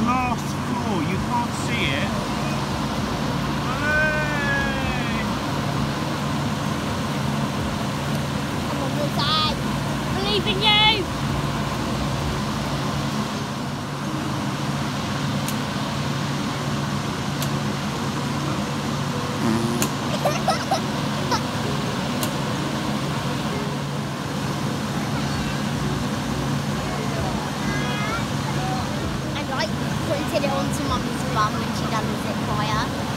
glass floor. You can't see it. Hey! On your side. Believe in you. It onto Mummy's bum when she done the zip wire.